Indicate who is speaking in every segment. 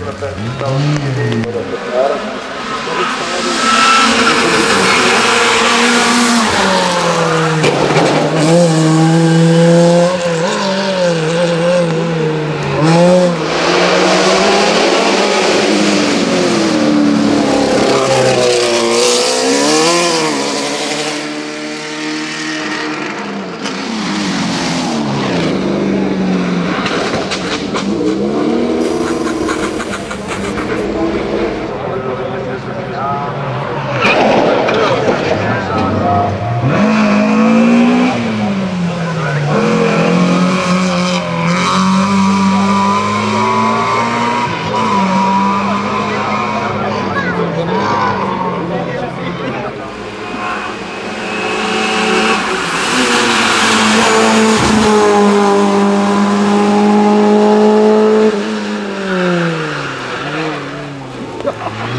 Speaker 1: para perguntar o que ele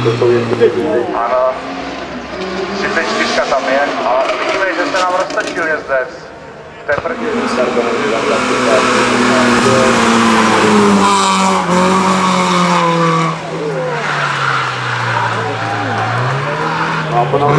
Speaker 1: to jsou ještě Ano, 34 tam je, ale vidíme, že se nám roztočil jezdec. V té první. A po nám...